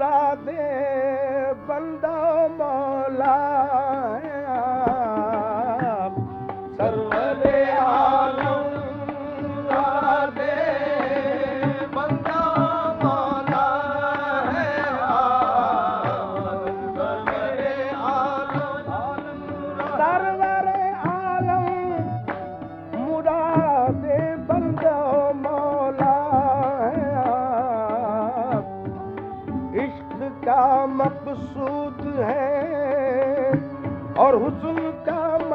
मुरादे बंदा मौला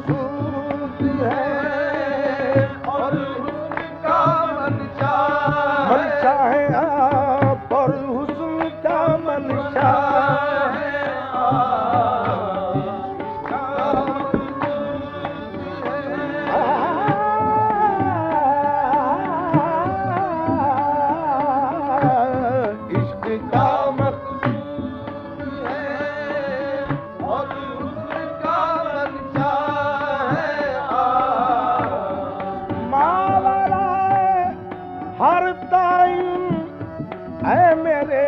মধু هر تائين ۽ ميري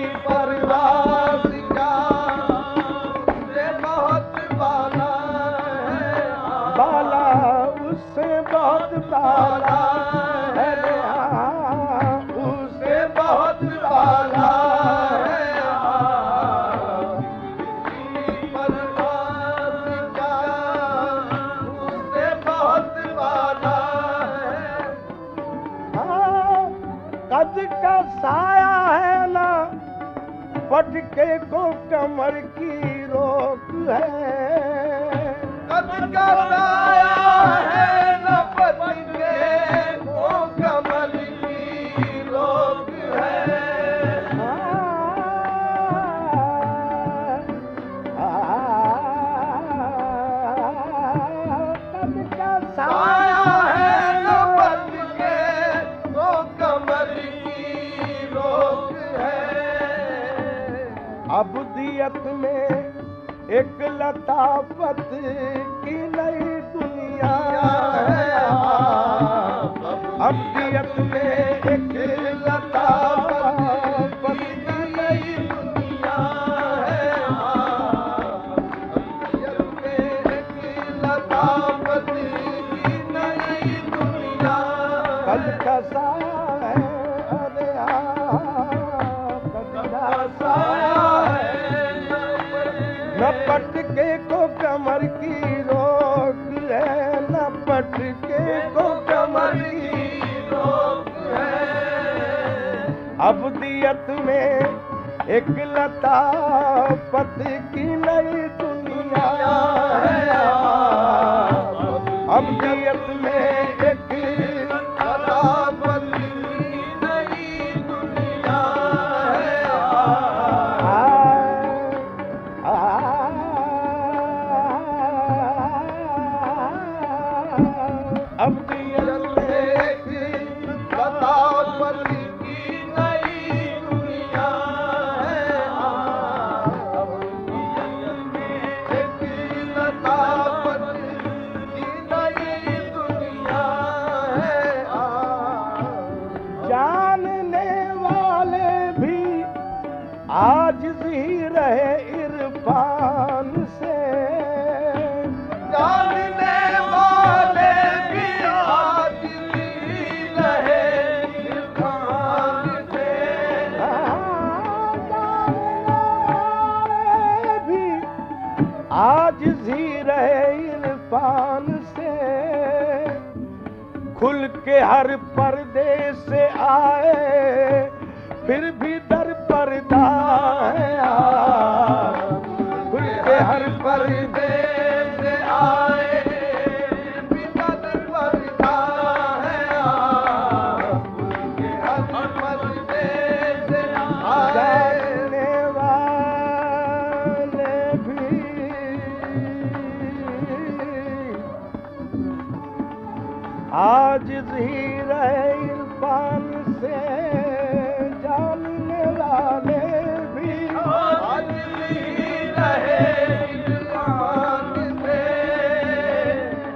कृपा के को कमर की रोक है। हिकु एक पती की नई दुनिया है। दुनिया में लता की नई दुनिया जगत में एक लता पत की नई दुनिया। अमत में हिकु लता पई दुनिया। इरफान से खुल के हर पर्दे से आए। आज जी रहे इरफान से जानने वाले भी। आज भी रहे इरफान से।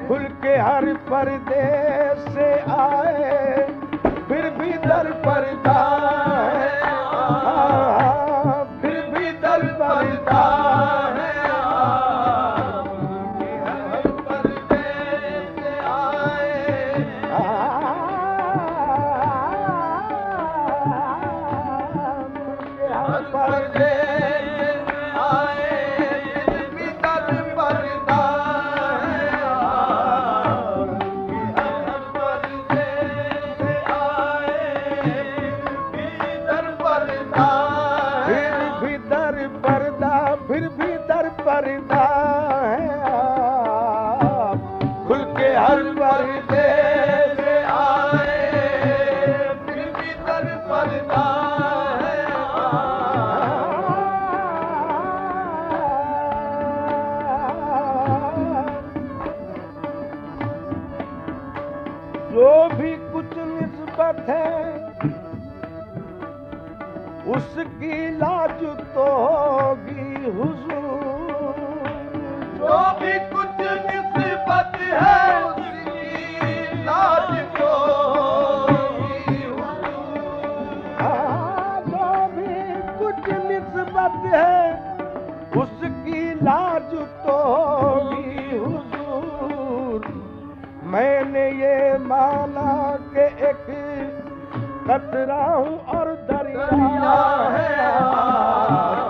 खुल के हर पर्दे से आए फिर भी दर पर्दा मैंने ये माना के एक कतरा हूँ और दरिया है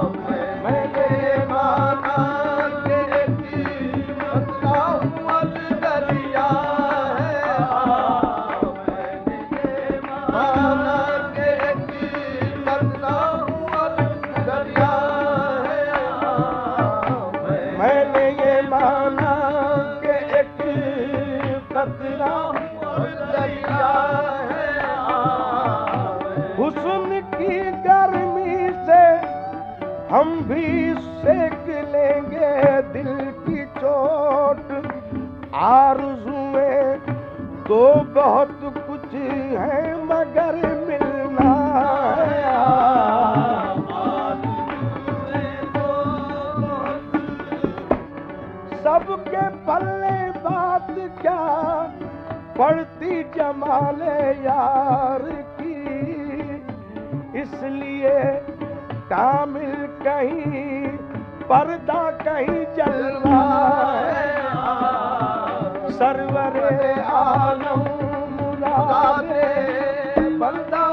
हुस्न की गर्मी से हम भी सेक लेंगे दिल की चोट। आरज़ुएँ तो बहुत कुछ है, मगर मिलना। सबके पल्ले बात क्या, पड़ती जमाले यार इसलिए कामिल कहीं पर्दा कहीं चल रहा है। सरवरे आलम मुरादे बंदा